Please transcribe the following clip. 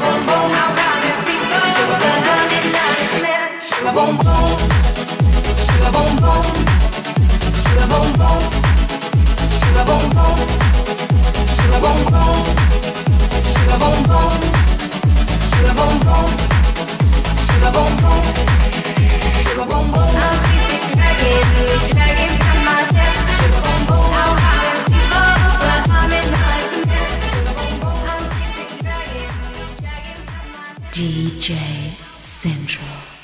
boom boom. DJ Central.